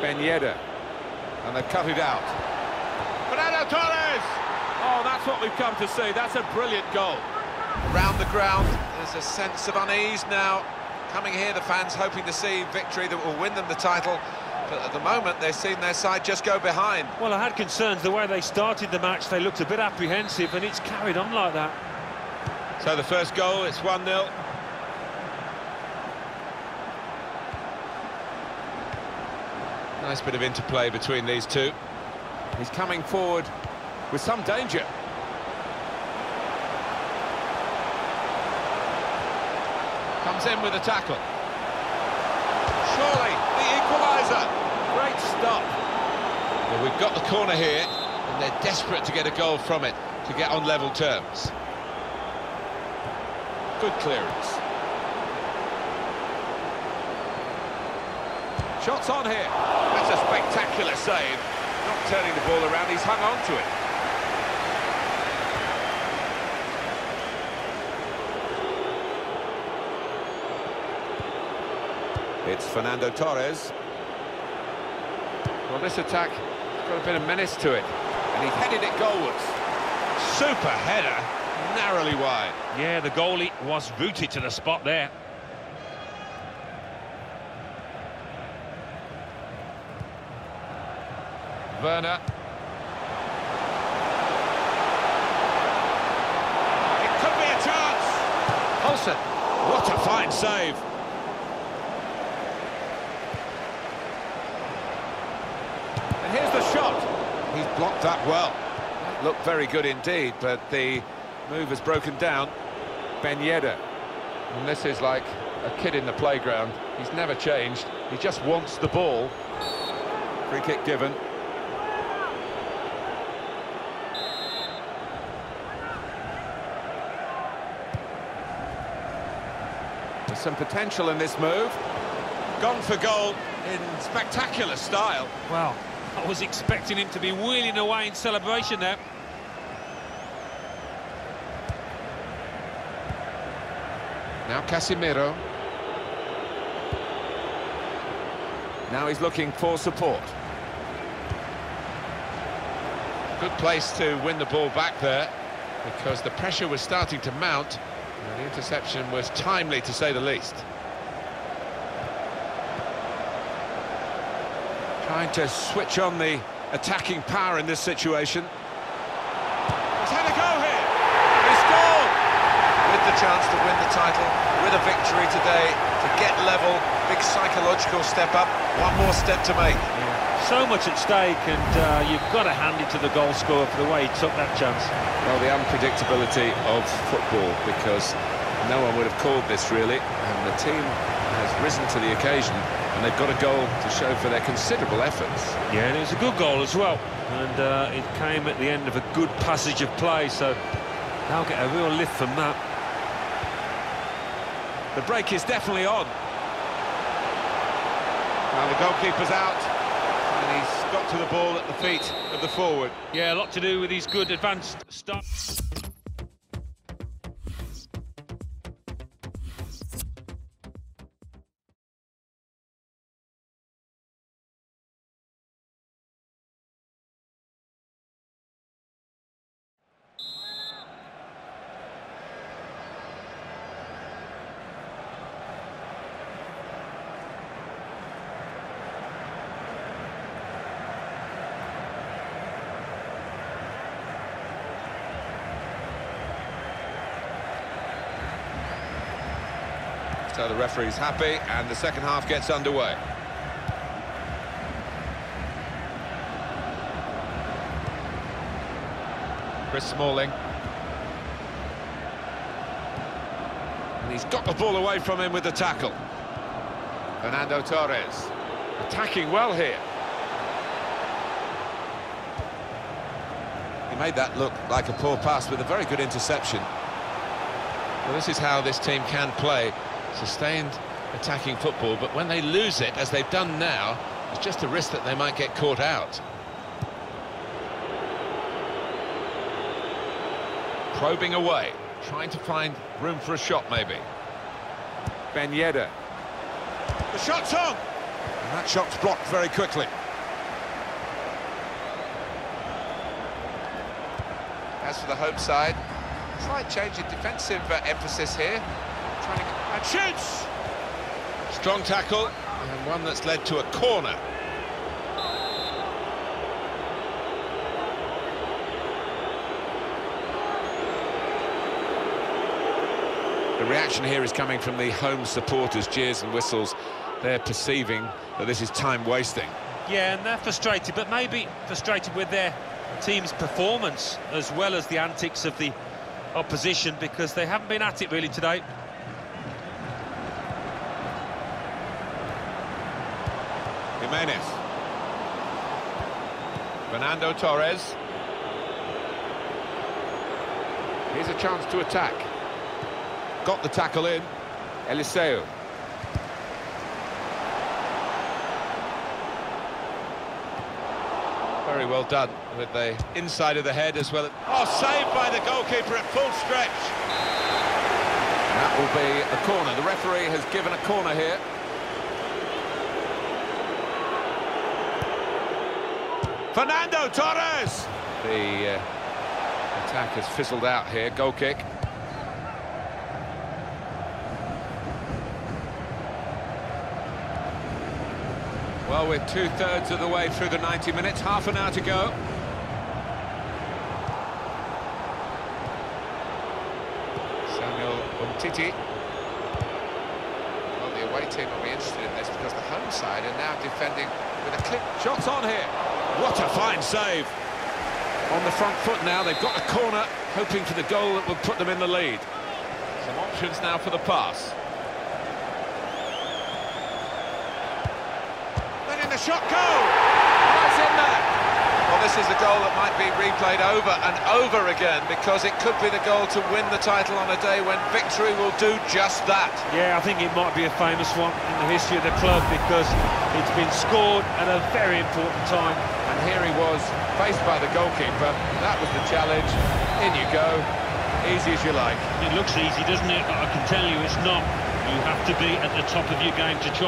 Ben Yedder. And they've cut it out. Fernando Torres! Oh, that's what we've come to see. That's a brilliant goal. Around the ground, there's a sense of unease now. Coming here, the fans hoping to see victory that will win them the title. But at the moment, they've seen their side just go behind. Well, I had concerns the way they started the match. They looked a bit apprehensive, and it's carried on like that. So the first goal, it's 1-0. Nice bit of interplay between these two. He's coming forward with some danger. Comes in with a tackle. Surely, the equaliser. Great stop. Well, we've got the corner here, and they're desperate to get a goal from it to get on level terms. Good clearance. Shots on here. That's a spectacular save. Not turning the ball around, he's hung on to it. It's Fernando Torres. Well, this attack has got a bit of menace to it. And he headed it goalwards. Super header, narrowly wide. Yeah, the goalie was rooted to the spot there. Werner. It could be a chance. Olsen. What a fine save. And here's the shot. He's blocked that well. That Looked very good indeed, but the move has broken down. Ben Yedder. And this is like a kid in the playground. He's never changed. He just wants the ball. Free kick given. There's some potential in this move. Gone for goal in spectacular style. Well, I was expecting him to be wheeling away in celebration there. Now Casemiro. Now he's looking for support. Good place to win the ball back there because the pressure was starting to mount the interception was timely to say the least. Trying to switch on the attacking power in this situation. He's had a go here. He scored! With the chance to win the title, with a victory today, to get level, big psychological step up, one more step to make. So much at stake, and uh, you've got to hand it to the goal scorer for the way he took that chance. Well, the unpredictability of football, because no one would have called this really, and the team has risen to the occasion, and they've got a goal to show for their considerable efforts. Yeah, and it was a good goal as well, and uh, it came at the end of a good passage of play, so they'll get a real lift from that. The break is definitely on. Now the goalkeeper's out, and he's got to the ball at the feet of the forward. Yeah, a lot to do with his good advanced start. So the referee's happy, and the second half gets underway. Chris Smalling. And he's got the ball away from him with the tackle. Fernando Torres. Attacking well here. He made that look like a poor pass with a very good interception. Well, this is how this team can play. Sustained attacking football, but when they lose it, as they've done now, it's just a risk that they might get caught out. Probing away, trying to find room for a shot, maybe. Ben Yedder. The shot's on! And that shot's blocked very quickly. As for the home side, slight change in defensive uh, emphasis here. Trying to... And shoots! Strong tackle, and one that's led to a corner. The reaction here is coming from the home supporters, jeers and whistles. They're perceiving that this is time wasting. Yeah, and they're frustrated, but maybe frustrated with their team's performance as well as the antics of the opposition because they haven't been at it really today. Jimenez. Fernando Torres. Here's a chance to attack. Got the tackle in. Eliseu. Very well done with the inside of the head as well. Oh, saved by the goalkeeper at full stretch. And that will be a corner. The referee has given a corner here. Fernando Torres! The uh, attack has fizzled out here, goal kick. Well, we're two-thirds of the way through the 90 minutes, half an hour to go. Samuel Umtiti. Well, the away team will be interested in this because the home side are now defending with a clip. Shots on here. What a fine save. On the front foot now, they've got the corner, hoping for the goal that will put them in the lead. Some options now for the pass. Letting the shot go! Oh, it's in there! Well, this is a goal that might be replayed over and over again because it could be the goal to win the title on a day when victory will do just that. Yeah, I think it might be a famous one in the history of the club because it's been scored at a very important time. And here he was, faced by the goalkeeper. That was the challenge. In you go. Easy as you like. It looks easy, doesn't it? But I can tell you it's not. You have to be at the top of your game to try.